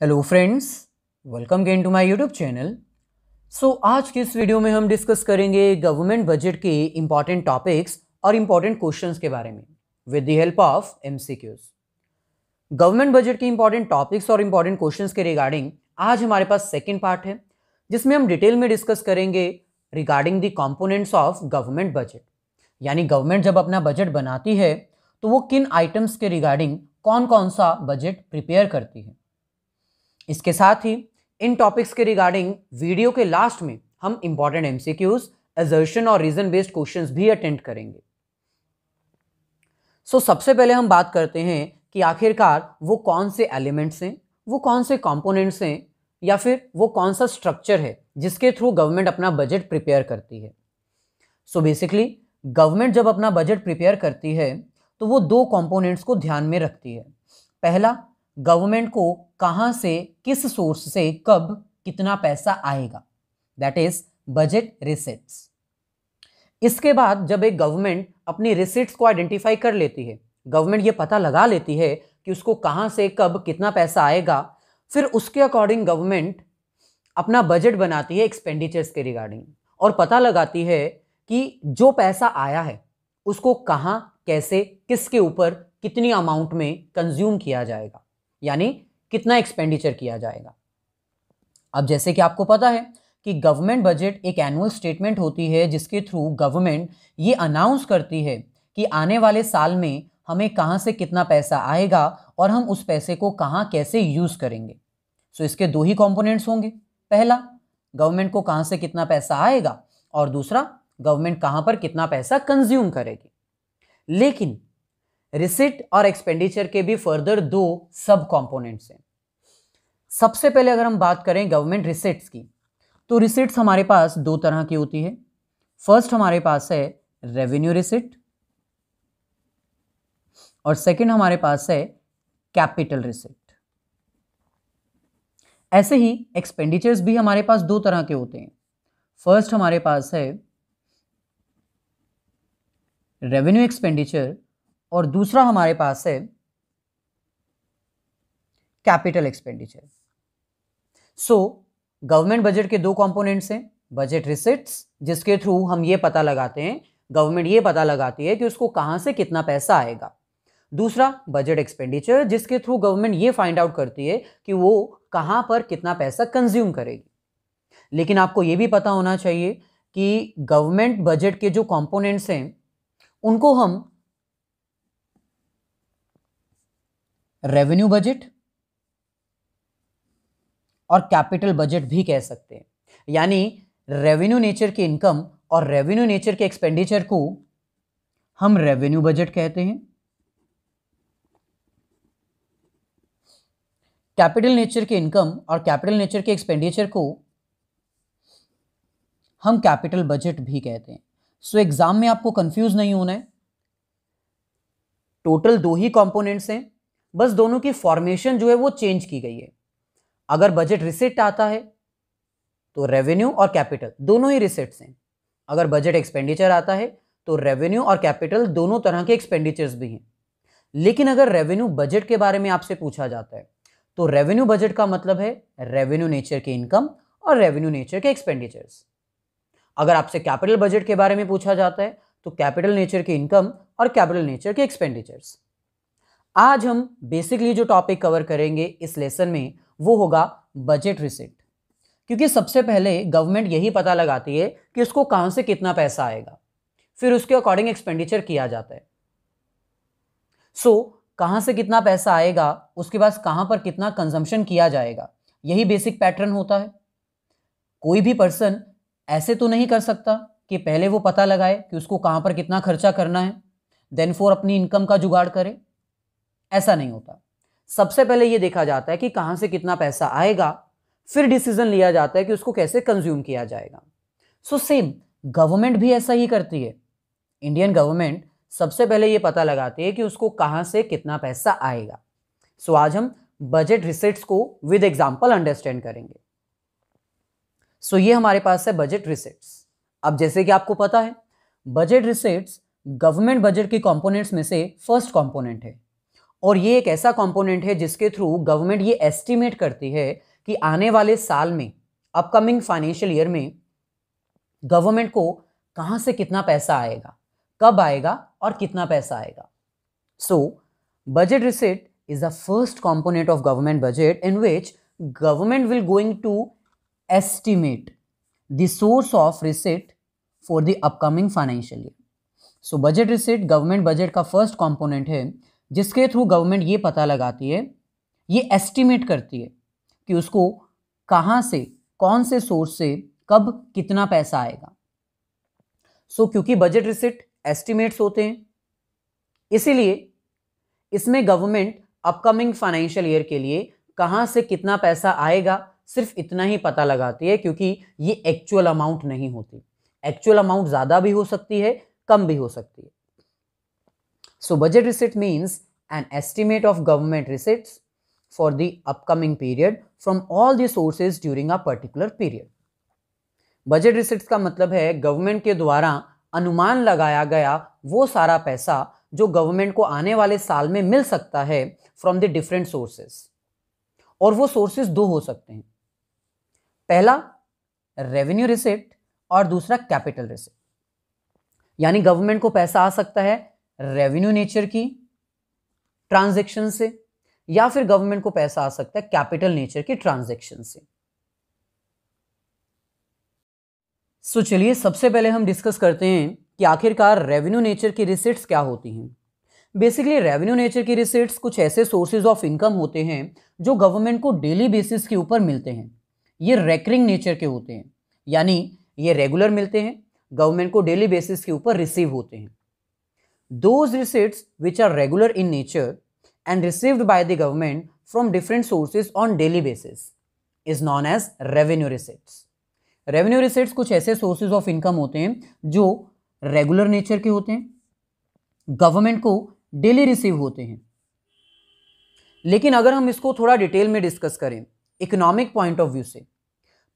Hello friends welcome again to my YouTube channel so आज के इस वीडियो में हम डिस्कस करेंगे गवर्नमेंट बजट के इंपॉर्टेंट टॉपिक्स और इंपॉर्टेंट क्वेश्चंस के बारे में with the help of MCQs government budget के इंपॉर्टेंट टॉपिक्स और इंपॉर्टेंट क्वेश्चंस के रिगार्डिंग आज हमारे पास सेकेंड पार्ट है, जिसमें हम डिटेल में डिस्कस करेंगे regarding the components of government budget यानी गवर्नमेंट जब अपना बजट बनाती है तो वो किन आइटम्स के रिगार्डिंग कौन कौन सा बजट प्रिपेयर करती है। इसके साथ ही इन टॉपिक्स के रिगार्डिंग वीडियो के लास्ट में हम इंपॉर्टेंट एमसीक्यूज एजर्शन और रीजन बेस्ड क्वेश्चन भी अटेंड करेंगे। सो so, सबसे पहले हम बात करते हैं कि आखिरकार वो कौन से एलिमेंट्स हैं वो कौन से कंपोनेंट्स हैं या फिर वो कौन सा स्ट्रक्चर है जिसके थ्रू गवर्नमेंट अपना बजट प्रिपेयर करती है। सो बेसिकली गवर्नमेंट जब अपना बजट प्रिपेयर करती है तो वो दो कंपोनेंट्स को ध्यान में रखती है। पहला गवर्नमेंट को कहाँ से, किस सोर्स से, कब कितना पैसा आएगा। दैट इज़ बजट रिसिट्स इसके बाद जब एक गवर्नमेंट अपनी रिसिट्स को आइडेंटिफाई कर लेती है, गवर्नमेंट ये पता लगा लेती है कि उसको कहाँ से, कब कितना पैसा आएगा, फिर उसके अकॉर्डिंग गवर्नमेंट अपना बजट बनाती है एक्सपेंडिचर्स के रिगार्डिंग और पता लगाती है कि जो पैसा आया है, उसको कहाँ, कैसे, किसके ऊपर कितनी अमाउंट में कंज्यूम किया जाएगा। यानी कितना एक्सपेंडिचर किया जाएगा। अब जैसे कि आपको पता है कि गवर्नमेंट बजट एक एनुअल स्टेटमेंट होती है, जिसके थ्रू गवर्नमेंट ये अनाउंस करती है कि आने वाले साल में हमें कहाँ से कितना पैसा आएगा और हम उस पैसे को कहाँ कैसे यूज़ करेंगे। सो इसके दो ही कंपोनेंट्स होंगे। पहला गवर्नमेंट को कहाँ से कितना पैसा आएगा और दूसरा गवर्नमेंट कहाँ पर कितना पैसा कंज्यूम करेगी। लेकिन रिसिट और एक्सपेंडिचर के भी फर्दर दो सब कॉम्पोनेंट्स हैं। सबसे पहले अगर हम बात करें गवर्नमेंट रिसिट्स की तो रिसिट्स हमारे पास दो तरह की होती है। फ़र्स्ट हमारे पास है रेवेन्यू रिसिट और सेकंड हमारे पास है कैपिटल रिसिट ऐसे ही एक्सपेंडिचर्स भी हमारे पास दो तरह के होते हैं। फ़र्स्ट हमारे पास है रेवेन्यू एक्सपेंडिचर और दूसरा हमारे पास है capital expenditure. So government budget के दो कंपोनेंट्स हैं बजट रिसिट्स जिसके थ्रू हम ये पता लगाते हैं गवर्नमेंट ये पता लगाती है कि उसको कहाँ से कितना पैसा आएगा। दूसरा बजट एक्सपेंडिचर जिसके थ्रू गवर्नमेंट ये फाइंड आउट करती है कि वो कहाँ पर कितना पैसा कंज्यूम करेगी। लेकिन आपको ये भी पता होना चाहिए कि गवर्नमेंट बजट के जो कंपोनेंट्स हैं, उनको हम रेवेन्यू बजट और कैपिटल बजट भी कह सकते हैं। यानी रेवेन्यू नेचर के इनकम और रेवेन्यू नेचर के एक्सपेंडिचर को हम रेवेन्यू बजट कहते हैं। कैपिटल नेचर के इनकम और कैपिटल नेचर के एक्सपेंडिचर को हम कैपिटल बजट भी कहते हैं। सो so, एग्ज़ाम में आपको कंफ्यूज नहीं होना है। टोटल दो ही कंपोनेंट्स हैं। बस दोनों की फॉर्मेशन जो है वो चेंज की गई है। अगर बजट रिसिट आता है तो रेवेन्यू और कैपिटल दोनों ही रिसिट्स हैं। अगर बजट एक्सपेंडिचर आता है तो रेवेन्यू और कैपिटल दोनों तरह के एक्सपेंडिचर्स भी हैं। लेकिन अगर रेवेन्यू बजट के बारे में आपसे पूछा जाता है तो रेवेन्यू बजट का मतलब है रेवेन्यू नेचर के इनकम और रेवेन्यू नेचर के एक्सपेंडिचर्स अगर आपसे कैपिटल बजट के बारे में पूछा जाता है तो कैपिटल नेचर के इनकम और कैपिटल नेचर के एक्सपेंडिचर्स आज हम बेसिकली जो टॉपिक कवर करेंगे इस लेसन में वो होगा बजट रिसिट क्योंकि सबसे पहले गवर्नमेंट यही पता लगाती है कि उसको कहाँ से कितना पैसा आएगा। फिर उसके अकॉर्डिंग एक्सपेंडिचर किया जाता है। सो so, कहाँ से कितना पैसा आएगा उसके बाद कहाँ पर कितना कंजम्पशन किया जाएगा यही बेसिक पैटर्न होता है। कोई भी पर्सन ऐसे तो नहीं कर सकता कि पहले वो पता लगाए कि उसको कहाँ पर कितना खर्चा करना है देन फोर अपनी इनकम का जुगाड़ करे। ऐसा नहीं होता। सबसे पहले ये देखा जाता है कि कहाँ से कितना पैसा आएगा फिर डिसीज़न लिया जाता है कि उसको कैसे कंज्यूम किया जाएगा। सो सेम गवर्नमेंट भी ऐसा ही करती है। इंडियन गवर्नमेंट सबसे पहले ये पता लगाती है कि उसको कहाँ से कितना पैसा आएगा। सो so, आज हम बजट रिसिट्स को विद एग्ज़ाम्पल अंडरस्टैंड करेंगे। सो so, ये हमारे पास है बजट रिसिट्स अब जैसे कि आपको पता है बजट रिसिट्स गवर्नमेंट बजट के कंपोनेंट्स में से फ़र्स्ट कंपोनेंट है। और ये एक ऐसा कंपोनेंट है जिसके थ्रू गवर्नमेंट ये एस्टिमेट करती है कि आने वाले साल में अपकमिंग फाइनेंशियल ईयर में गवर्नमेंट को कहाँ से कितना पैसा आएगा, कब आएगा और कितना पैसा आएगा so budget receipt is the first component of government budget in which government will going to estimate the source of receipt for the upcoming financial year. So budget receipt government budget का first component है जिसके through government ये पता लगाती है ये estimate करती है कि उसको कहाँ से कौन से सोर्स से कब कितना पैसा आएगा। सो so, क्योंकि बजट रिसिट एस्टिमेट्स होते हैं इसीलिए इसमें गवर्नमेंट अपकमिंग फाइनेंशियल ईयर के लिए कहाँ से कितना पैसा आएगा सिर्फ़ इतना ही पता लगाती है क्योंकि ये एक्चुअल अमाउंट नहीं होती। एक्चुअल अमाउंट ज़्यादा भी हो सकती है कम भी हो सकती है। So budget receipt means an estimate of government receipts for the upcoming period from all the sources during a particular period budget receipts का मतलब है गवर्नमेंट के द्वारा अनुमान लगाया गया वो सारा पैसा जो गवर्नमेंट को आने वाले साल में मिल सकता है फ्रॉम द डिफरेंट सोर्सेस और वो सोर्सेस दो हो सकते हैं। पहला रेवेन्यू रिसिप्ट और दूसरा कैपिटल रिसिप्ट यानी गवर्नमेंट को पैसा आ सकता है रेवेन्यू नेचर की ट्रांजेक्शन से, या फिर गवर्नमेंट को पैसा आ सकता है कैपिटल नेचर की ट्रांजेक्शन से। सो चलिए सबसे पहले हम डिस्कस करते हैं कि आखिरकार रेवेन्यू नेचर की रिसिट्स क्या होती हैं। बेसिकली रेवेन्यू नेचर की रिसिट्स कुछ ऐसे सोर्सेज ऑफ़ इनकम होते हैं जो गवर्नमेंट को डेली बेसिस के ऊपर मिलते हैं। ये रेकरिंग नेचर के होते हैं, यानी ये रेगुलर मिलते हैं गवर्नमेंट को डेली बेसिस के ऊपर रिसीव होते हैं। Those receipts which are regular in nature and received by the government from different sources on daily basis is known as revenue receipts revenue receipts कुछ ऐसे सोर्सेज ऑफ़ इनकम होते हैं जो regular nature के होते हैं गवर्नमेंट को daily receive होते हैं। लेकिन अगर हम इसको थोड़ा डिटेल में डिस्कस करें इकोनॉमिक पॉइंट ऑफ़ व्यू से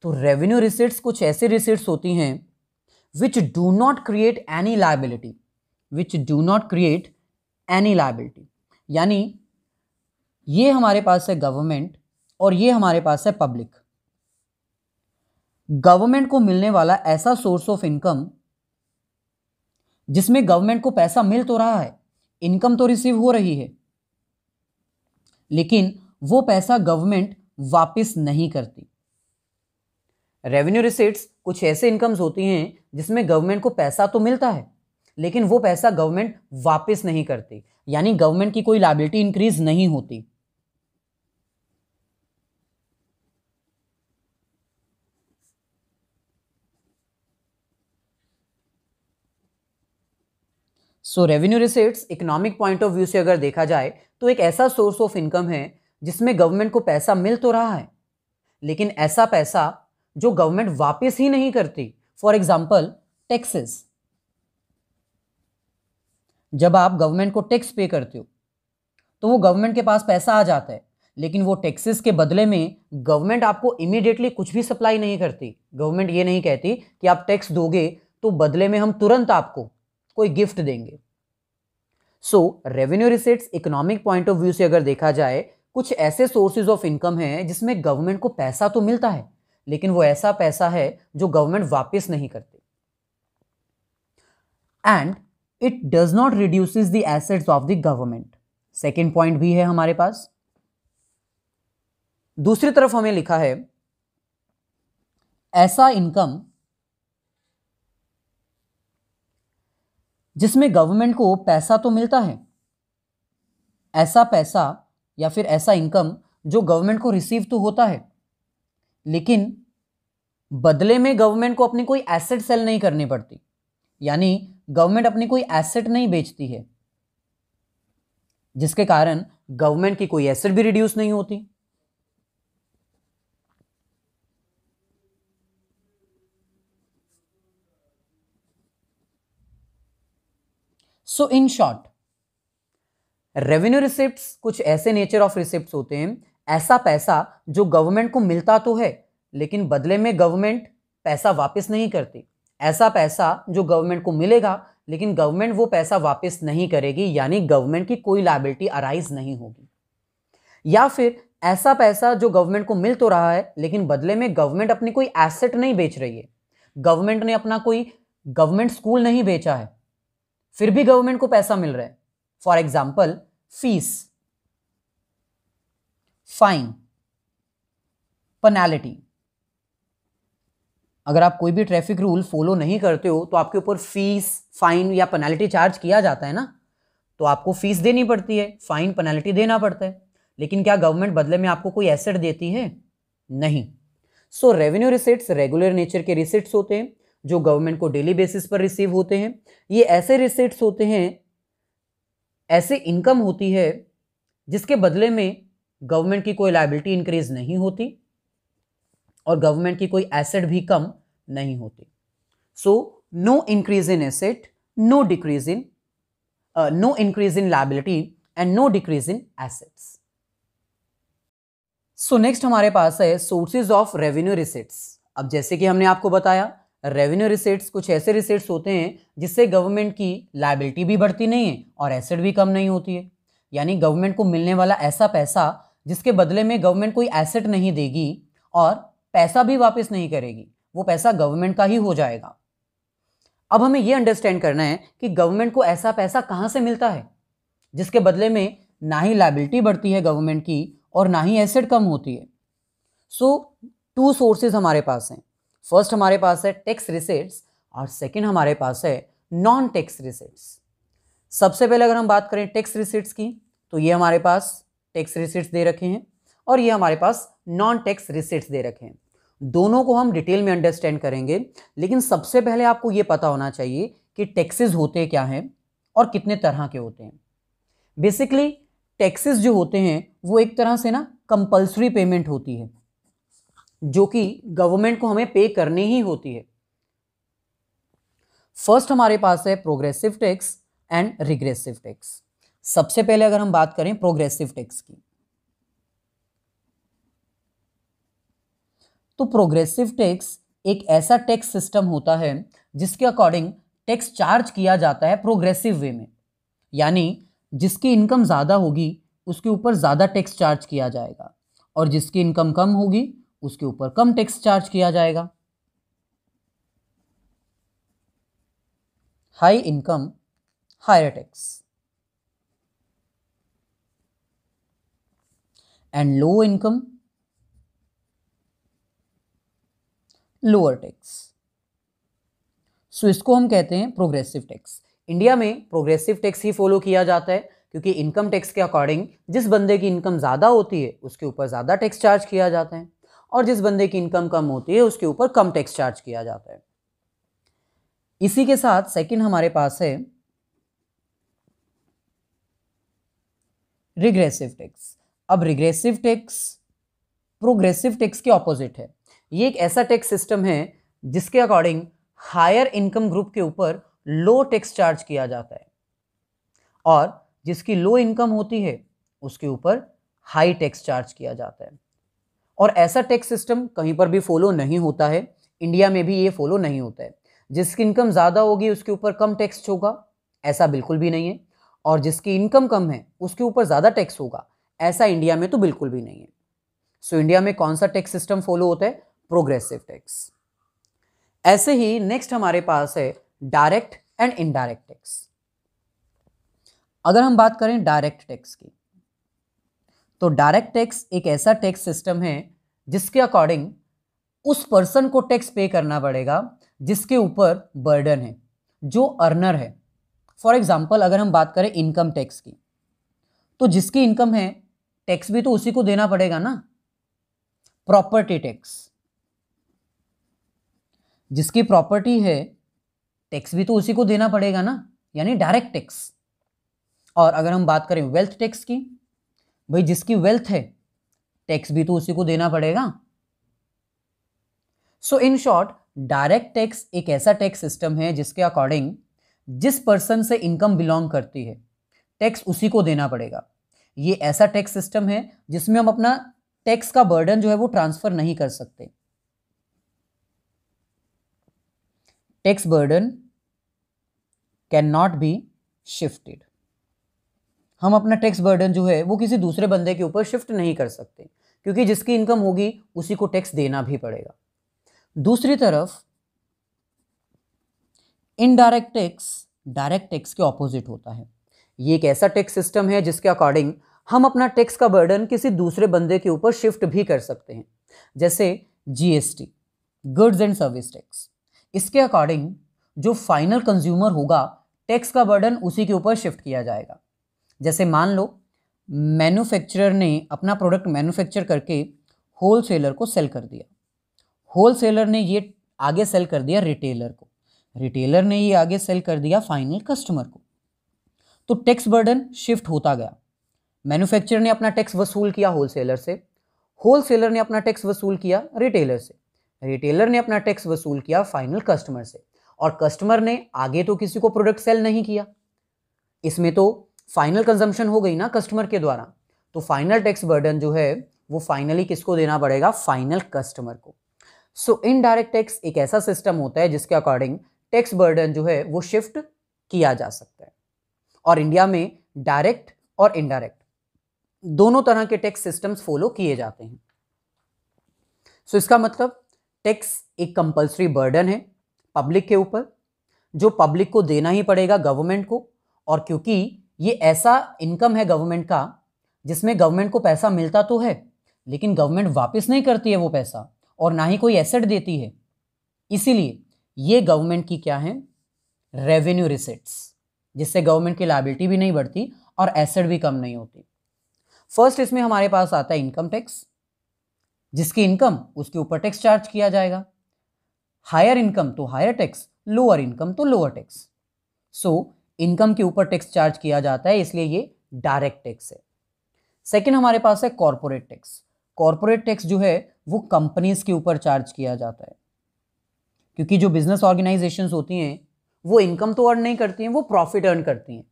तो रेवेन्यू रिसिट्स कुछ ऐसी रिसिट्स होती हैं which do not create any liability which do not create any liability यानी ये हमारे पास है गवर्नमेंट और ये हमारे पास है पब्लिक गवर्नमेंट को मिलने वाला ऐसा सोर्स ऑफ़ इनकम जिसमें गवर्नमेंट को पैसा मिल तो रहा है इनकम तो रिसीव हो रही है, लेकिन वो पैसा गवर्नमेंट वापस नहीं करती. रेवेन्यू रिसिट्स कुछ ऐसे इनकम्स होती हैं जिसमें गवर्नमेंट को पैसा तो मिलता है लेकिन वो पैसा गवर्नमेंट वापस नहीं करती। यानी गवर्नमेंट की कोई लाइबिलिटी इंक्रीज नहीं होती। So revenue receipts economic point of view से अगर देखा जाए तो एक ऐसा सोर्स ऑफ़ इनकम है, जिसमें गवर्नमेंट को पैसा मिल तो रहा है, लेकिन ऐसा पैसा जो गवर्नमेंट वापस ही नहीं करती। फॉर एग्ज़ाम्पल टैक्सेस जब आप गवर्नमेंट को टैक्स पे करते हो तो वो गवर्नमेंट के पास पैसा आ जाता है, लेकिन वो टैक्सेस के बदले में गवर्नमेंट आपको इमीडिएटली कुछ भी सप्लाई नहीं करती। गवर्नमेंट ये नहीं कहती कि आप टैक्स दोगे तो बदले में हम तुरंत आपको कोई गिफ्ट देंगे। So revenue receipts economic point of view से अगर देखा जाए, कुछ ऐसे सोर्सेज ऑफ़ इनकम हैं जिसमें गवर्नमेंट को पैसा तो मिलता है, लेकिन वो ऐसा पैसा है जो गवर्नमेंट वापस नहीं करती। And it does not reduce the assets of the government second point भी है हमारे पास। दूसरी तरफ़ हमें लिखा है, ऐसा इनकम जिसमें गवर्नमेंट को पैसा तो मिलता है, ऐसा पैसा या फिर ऐसा इनकम जो गवर्नमेंट को रिसीव तो होता है, लेकिन बदले में गवर्नमेंट को अपनी कोई एसेट सेल नहीं करनी पड़ती। यानी गवर्नमेंट अपनी कोई एसेट नहीं बेचती है, जिसके कारण गवर्नमेंट की कोई एसेट भी रिड्यूस नहीं होती। So in short revenue receipt कुछ ऐसे नेचर ऑफ़ रिसिप्ट होते हैं, ऐसा पैसा जो गवर्नमेंट को मिलता तो है, लेकिन बदले में गवर्नमेंट पैसा वापस नहीं करती। ऐसा पैसा जो गवर्नमेंट को मिलेगा, लेकिन गवर्नमेंट वो पैसा वापस नहीं करेगी, यानी गवर्नमेंट की कोई लाइबिलिटी अराइज नहीं होगी। या फिर ऐसा पैसा जो गवर्नमेंट को मिल तो रहा है, लेकिन बदले में गवर्नमेंट अपनी कोई एसेट नहीं बेच रही है। गवर्नमेंट ने अपना कोई गवर्नमेंट स्कूल नहीं बेचा है, फिर भी गवर्नमेंट को पैसा मिल रहा है। For example fees fine penalty अगर आप कोई भी ट्रैफ़िक रूल फॉलो नहीं करते हो तो आपके ऊपर फ़ीस फाइन या पेनाल्टी चार्ज किया जाता है ना? तो आपको फ़ीस देनी पड़ती है फाइन पेनाल्टी देना पड़ता है। लेकिन क्या गवर्नमेंट बदले में आपको कोई एसेट देती है? नहीं। So revenue receipts regular nature के रिसिट्स होते हैं, जो गवर्नमेंट को डेली बेसिस पर रिसीव होते हैं। ये ऐसे रिसिट्स होते हैं, ऐसे इनकम होती है, जिसके बदले में गवर्नमेंट की कोई लाइबिलिटी इंक्रीज नहीं होती। और गवर्नमेंट की कोई एसेट भी कम नहीं होती। So no increase in asset no decrease in no increase in liability and no decrease in assets so next हमारे पास है सोर्सेज ऑफ़ रेवेन्यू रिसिट्स अब जैसे कि हमने आपको बताया रेवेन्यू रिसिट्स कुछ ऐसे रिसिट्स होते हैं जिससे गवर्नमेंट की लाइबिलिटी भी बढ़ती नहीं है और एसेट भी कम नहीं होती है। यानी गवर्नमेंट को मिलने वाला ऐसा पैसा जिसके बदले में गवर्नमेंट कोई एसेट नहीं देगी और पैसा भी वापस नहीं करेगी, वो पैसा गवर्नमेंट का ही हो जाएगा। अब हमें ये अंडरस्टैंड करना है कि गवर्नमेंट को ऐसा पैसा कहाँ से मिलता है, जिसके बदले में ना ही लाइबिलिटी बढ़ती है गवर्नमेंट की और ना ही एसिड कम होती है। सो टू सोर्सेज हमारे पास हैं। फ़र्स्ट हमारे पास है टैक्स रिसिट्स और सेकंड हमारे पास है नॉन टैक्स रिसिट्स सबसे पहले अगर हम बात करें टैक्स रिसिट्स की तो ये हमारे पास टैक्स रिसिट्स दे रखे हैं और ये हमारे पास नॉन टैक्स रिसिट्स दे रखे हैं। दोनों को हम डिटेल में अंडरस्टैंड करेंगे। लेकिन सबसे पहले आपको ये पता होना चाहिए कि टैक्सेस होते क्या हैं और कितने तरह के होते हैं। बेसिकली टैक्सेस जो होते हैं, वो एक तरह से ना कंपल्सरी पेमेंट होती है, जो कि गवर्नमेंट को हमें पे करनी ही होती है। फ़र्स्ट हमारे पास है progressive tax and regressive tax सबसे पहले अगर हम बात करें प्रोग्रेसिव टैक्स की तो प्रोग्रेसिव टैक्स एक ऐसा टैक्स सिस्टम होता है, जिसके अकॉर्डिंग टैक्स चार्ज किया जाता है प्रोग्रेसिव वे में। यानी जिसकी इनकम ज़्यादा होगी, उसके ऊपर ज़्यादा टैक्स चार्ज किया जाएगा और जिसकी इनकम कम होगी, उसके ऊपर कम टैक्स चार्ज किया जाएगा। High income higher tax and low income lower tax so इसको हम कहते हैं प्रोग्रेसिव टैक्स इंडिया में प्रोग्रेसिव टैक्स ही फॉलो किया जाता है, क्योंकि इनकम टैक्स के अकॉर्डिंग जिस बंदे की इनकम ज़्यादा होती है, उसके ऊपर ज़्यादा टैक्स चार्ज किया जाता है, और जिस बंदे की इनकम कम होती है, उसके ऊपर कम टैक्स चार्ज किया जाता है. इसी के साथ सेकंड हमारे पास है रिग्रेसिव टैक्स अब रिग्रेसिव टैक्स प्रोग्रेसिव टैक्स के ऑपोजिट है. ये एक ऐसा टैक्स सिस्टम है जिसके अकॉर्डिंग हायर इनकम ग्रुप के ऊपर लो टैक्स चार्ज किया जाता है। और जिसकी लो इनकम होती है उसके ऊपर हाई टैक्स चार्ज किया जाता है। और ऐसा टैक्स सिस्टम कहीं पर भी फॉलो नहीं होता है इंडिया में भी ये फॉलो नहीं होता है। जिसकी इनकम ज़्यादा होगी उसके ऊपर कम टैक्स होगा ऐसा बिल्कुल भी नहीं है। और जिसकी इनकम कम है उसके ऊपर ज़्यादा टैक्स होगा ऐसा इंडिया में तो बिल्कुल भी नहीं है। सो so, इंडिया में कौन सा टैक्स सिस्टम फॉलो होता है? प्रोग्रेसिव टैक्स ऐसे ही नेक्स्ट हमारे पास है डायरेक्ट एंड इनडायरेक्ट टैक्स अगर हम बात करें डायरेक्ट टैक्स की तो डायरेक्ट टैक्स एक ऐसा टैक्स सिस्टम है जिसके अकॉर्डिंग उस पर्सन को टैक्स पे करना पड़ेगा जिसके ऊपर बर्डन है, जो अर्नर है. फॉर एग्ज़ाम्पल अगर हम बात करें इनकम टैक्स की तो जिसकी इनकम है टैक्स भी तो उसी को देना पड़ेगा ना? प्रॉपर्टी टैक्स जिसकी प्रॉपर्टी है टैक्स भी तो उसी को देना पड़ेगा ना, यानी डायरेक्ट टैक्स और अगर हम बात करें वेल्थ टैक्स की, भाई जिसकी वेल्थ है टैक्स भी तो उसी को देना पड़ेगा. So in short direct tax एक ऐसा टैक्स सिस्टम है जिसके अकॉर्डिंग जिस पर्सन से इनकम बिलोंग करती है टैक्स उसी को देना पड़ेगा. ये ऐसा टैक्स सिस्टम है जिसमें हम अपना टैक्स का बर्डन जो है वो ट्रांसफ़र नहीं कर सकते. Tax burden can not be shifted हम अपना टैक्स बर्डन जो है, वो किसी दूसरे बंदे के ऊपर शिफ्ट नहीं कर सकते, क्योंकि जिसकी इनकम होगी, उसी को टैक्स देना भी पड़ेगा। दूसरी तरफ़ इनडायरेक्ट टैक्स डायरेक्ट टैक्स के ऑपोजिट होता है। ये एक ऐसा टैक्स सिस्टम है, जिसके अकॉर्डिंग हम अपना टैक्स का बर्डन किसी दूसरे बंदे के ऊपर शिफ्ट भी कर सकते हैं। जैसे GST goods and service tax इसके अकॉर्डिंग जो फाइनल कंज्यूमर होगा टैक्स का बर्डन उसी के ऊपर शिफ्ट किया जाएगा। जैसे मान लो मैन्युफैक्चरर ने अपना प्रोडक्ट मैन्युफैक्चर करके होल सेलर को सेल कर दिया। होल सेलर ने ये आगे सेल कर दिया रिटेलर को। रिटेलर ने ये आगे सेल कर दिया फाइनल कस्टमर को। तो टैक्स बर्डन शिफ्ट होता गया। मैन्युफैक्चरर ने अपना टैक्स वसूल किया होलसेलर से। होलसेलर ने अपना टैक्स वसूल किया रिटेलर से। रिटेलर ने अपना टैक्स वसूल किया फाइनल कस्टमर से और कस्टमर ने आगे तो किसी को प्रोडक्ट सेल नहीं किया। इसमें तो फाइनल कंजम्पशन हो गई ना कस्टमर के द्वारा। तो फाइनल टैक्स बर्डन जो है वो फाइनली किसको देना पड़ेगा? फाइनल कस्टमर को। सो इनडायरेक्ट टैक्स एक ऐसा सिस्टम होता है जिसके अकॉर्डिंग टैक्स बर्डन जो है वो शिफ्ट किया जा सकता है। और इंडिया में डायरेक्ट और इनडायरेक्ट दोनों तरह के टैक्स सिस्टम्स फॉलो किए जाते हैं। सो so, इसका मतलब टैक्स एक कंपलसरी बर्डन है पब्लिक के ऊपर, जो पब्लिक को देना ही पड़ेगा गवर्नमेंट को, और क्योंकि ये ऐसा इनकम है गवर्नमेंट का, जिसमें गवर्नमेंट को पैसा मिलता तो है, लेकिन गवर्नमेंट वापस नहीं करती है वो पैसा, और ना ही कोई एसेट देती है। इसीलिए ये गवर्नमेंट की क्या है? रेवेन्यू रिसिट्स जिससे गवर्नमेंट की लाइबिलिटी भी नहीं बढ़ती और एसेट भी कम नहीं होती। फ़र्स्ट इसमें हमारे पास आता है इनकम टैक्स जिसकी इनकम उसके ऊपर टैक्स चार्ज किया जाएगा। हायर इनकम तो हायर टैक्स, लोअर इनकम तो लोअर टैक्स। सो, इनकम के ऊपर टैक्स चार्ज किया जाता है, इसलिए ये डायरेक्ट टैक्स है। सेकेंड हमारे पास है कॉरपोरेट टैक्स। कॉरपोरेट टैक्स जो है, वो कंपनीज़ के ऊपर चार्ज किया जाता है। क्योंकि जो बिज़नेस ऑर्गेनाइजेशंस होती हैं, वो इनकम तो अर्न नहीं करती हैं, वो प्रॉफिट अर्न करती हैं।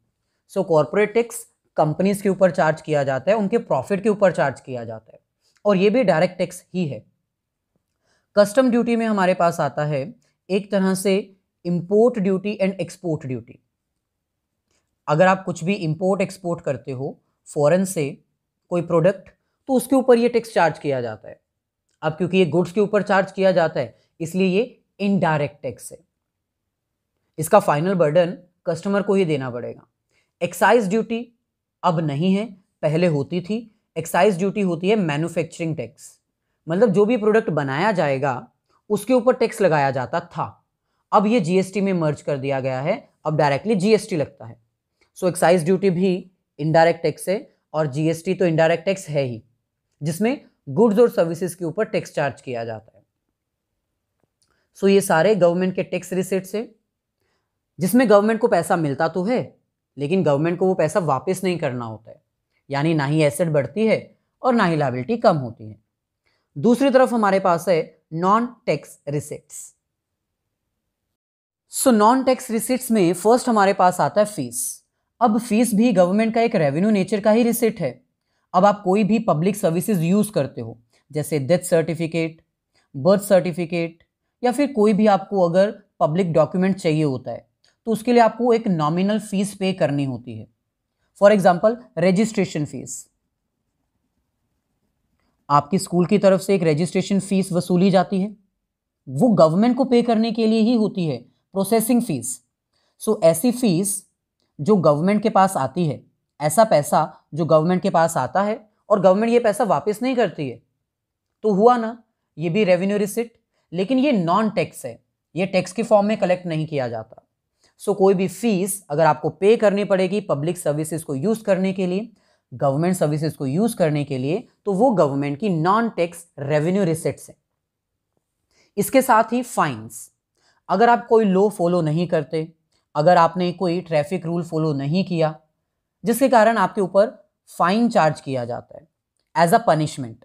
सो, कॉरपोरेट टैक्स कंपनीज़ के ऊपर चार्ज किया जाता है, उनके प्रॉफिट के ऊपर चार्ज किया जाता है। और ये भी डायरेक्ट टैक्स ही है। कस्टम ड्यूटी में हमारे पास आता है एक तरह से import duty and export duty अगर आप कुछ भी इंपोर्ट एक्सपोर्ट करते हो फॉरेन से कोई प्रोडक्ट तो उसके ऊपर ये टैक्स चार्ज किया जाता है। अब क्योंकि ये गुड्स के ऊपर चार्ज किया जाता है, इसलिए ये इनडायरेक्ट टैक्स है। इसका फाइनल बर्डन कस्टमर को ही देना पड़ेगा। एक्साइज ड्यूटी अब नहीं है, पहले होती थी एक्साइज ड्यूटी होती है मैन्युफैक्चरिंग टैक्स मतलब जो भी प्रोडक्ट बनाया जाएगा, उसके ऊपर टैक्स लगाया जाता था। अब ये जीएसटी में मर्ज कर दिया गया है, अब डायरेक्टली जीएसटी लगता है। सो एक्साइज ड्यूटी भी इनडायरेक्ट टैक्स है और जीएसटी तो इनडायरेक्ट टैक्स है ही, जिसमें गुड्स और सर्विसेज़ के ऊपर टैक्स चार्ज किया जाता है। सो ये सारे गवर्नमेंट के टैक्स रिसिट्स है, जिसमें गवर्नमेंट को पैसा मिलता तो है, लेकिन गवर्नमेंट को वो पैसा वापस नहीं करना होता है। यानी ना ही एसेट बढ़ती है और ना ही लाइबिलिटी कम होती है। दूसरी तरफ़ हमारे पास है non tax receipts so non tax receipts में फ़र्स्ट हमारे पास आता है फ़ीस अब फ़ीस भी गवर्नमेंट का एक रेवेन्यू नेचर का ही रिसिट है। अब आप कोई भी पब्लिक सर्विसेज़ यूज़ करते हो, जैसे डेथ सर्टिफिकेट बर्थ सर्टिफिकेट या फिर कोई भी आपको अगर पब्लिक डॉक्यूमेंट चाहिए होता है तो उसके लिए आपको एक नॉमिनल फ़ीस पे करनी होती है। फॉर एग्ज़ाम्पल रजिस्ट्रेशन फ़ीस आपकी स्कूल की तरफ़ से एक रजिस्ट्रेशन फ़ीस वसूली जाती है। वो गवर्नमेंट को पे करने के लिए ही होती है। प्रोसेसिंग फ़ीस सो ऐसी फ़ीस जो गवर्नमेंट के पास आती है, ऐसा पैसा जो गवर्नमेंट के पास आता है और गवर्नमेंट ये पैसा वापस नहीं करती है तो हुआ ना, ये भी रेवेन्यू रिसिट लेकिन ये नॉन टैक्स है। ये टैक्स के फॉर्म में कलेक्ट नहीं किया जाता। सो कोई भी फ़ीस अगर आपको पे करनी पड़ेगी पब्लिक सर्विसेज़ को यूज़ करने के लिए गवर्नमेंट सर्विसेज़ को यूज़ करने के लिए तो वो गवर्नमेंट की नॉन टैक्स रेवेन्यू रिसेट्स है। इसके साथ ही फाइन्स अगर आप कोई लॉ फॉलो नहीं करते, अगर आपने कोई ट्रैफ़िक रूल फॉलो नहीं किया, जिसके कारण आपके ऊपर फाइन चार्ज किया जाता है एज अ पनिशमेंट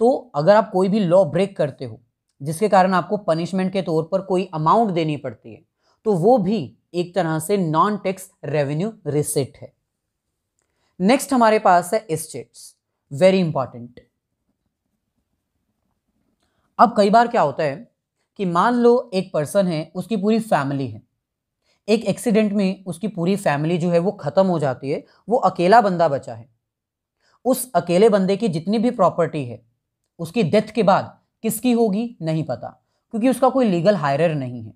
तो अगर आप कोई भी लॉ ब्रेक करते हो, जिसके कारण आपको पनिशमेंट के तौर पर कोई अमाउंट देनी पड़ती है तो वो भी एक तरह से नॉन टैक्स रेवेन्यू रिसिट है। नेक्स्ट हमारे पास है एस्टेट्स वेरी इंपॉर्टेंट अब कई बार क्या होता है कि मान लो एक पर्सन है, उसकी पूरी फैमिली है। एक एक्सीडेंट में उसकी पूरी फैमिली जो है वो ख़त्म हो जाती है, वो अकेला बंदा बचा है। उस अकेले बंदे की जितनी भी प्रॉपर्टी है, उसकी डेथ के बाद किसकी होगी नहीं पता, क्योंकि उसका कोई लीगल हायरर नहीं है।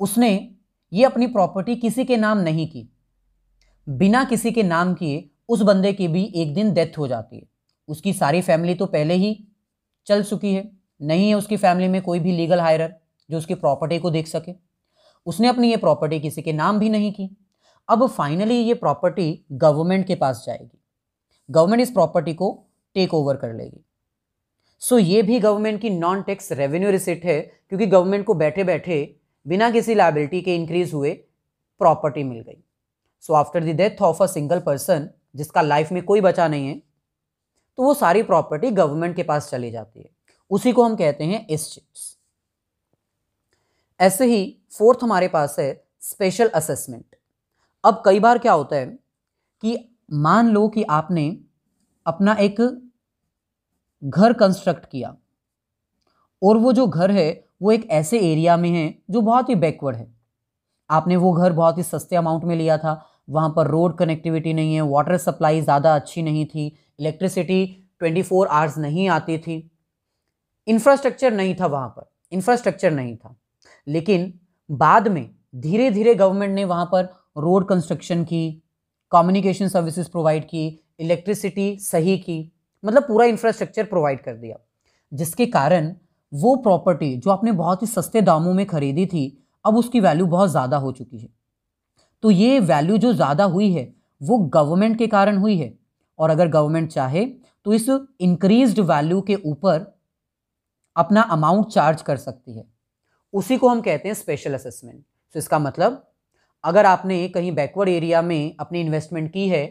उसने ये अपनी प्रॉपर्टी किसी के नाम नहीं की। बिना किसी के नाम किए उस बंदे की भी एक दिन डेथ हो जाती है। उसकी सारी फैमिली तो पहले ही चल चुकी है। नहीं है उसकी फैमिली में कोई भी लीगल हायरर जो उसकी प्रॉपर्टी को देख सके। उसने अपनी ये प्रॉपर्टी किसी के नाम भी नहीं की। अब फाइनली ये प्रॉपर्टी गवर्नमेंट के पास जाएगी। गवर्नमेंट इस प्रॉपर्टी को टेक ओवर कर लेगी। सो so, ये भी गवर्नमेंट की नॉन टैक्स रेवेन्यू रिसिट है क्योंकि गवर्नमेंट को बैठे बैठे बिना किसी लाइबिलिटी के इंक्रीज हुए प्रॉपर्टी मिल गई। So after the death of a single person जिसका लाइफ में कोई बचा नहीं है तो वो सारी प्रॉपर्टी गवर्नमेंट के पास चली जाती है। उसी को हम कहते हैं एस्टेट्स ऐसे ही फोर्थ हमारे पास है स्पेशल असेसमेंट अब कई बार क्या होता है कि मान लो कि आपने अपना एक घर कंस्ट्रक्ट किया, और वो जो घर है वो एक ऐसे एरिया में है जो बहुत ही बैकवर्ड है। आपने वो घर बहुत ही सस्ते अमाउंट में लिया था, वहाँ पर रोड कनेक्टिविटी नहीं है वाटर सप्लाई ज़्यादा अच्छी नहीं थी इलेक्ट्रिसिटी ट्वेंटी फोर आवर्स नहीं आती थी। इंफ्रास्ट्रक्चर नहीं था वहाँ पर इंफ्रास्ट्रक्चर नहीं था। लेकिन बाद में धीरे धीरे गवर्नमेंट ने वहाँ पर रोड कंस्ट्रक्शन की कम्युनिकेशन सर्विसेज़ प्रोवाइड की इलेक्ट्रिसिटी सही की मतलब पूरा इंफ्रास्ट्रक्चर प्रोवाइड कर दिया। जिसके कारण वो प्रॉपर्टी जो आपने बहुत ही सस्ते दामों में खरीदी थी, अब उसकी वैल्यू बहुत ज़्यादा हो चुकी है। तो ये वैल्यू जो ज़्यादा हुई है, वो गवर्नमेंट के कारण हुई है। और अगर गवर्नमेंट चाहे तो इस इंक्रीज्ड वैल्यू के ऊपर अपना अमाउंट चार्ज कर सकती है। उसी को हम कहते हैं स्पेशल असेसमेंट तो इसका मतलब अगर आपने कहीं बैकवर्ड एरिया में अपनी इन्वेस्टमेंट की है,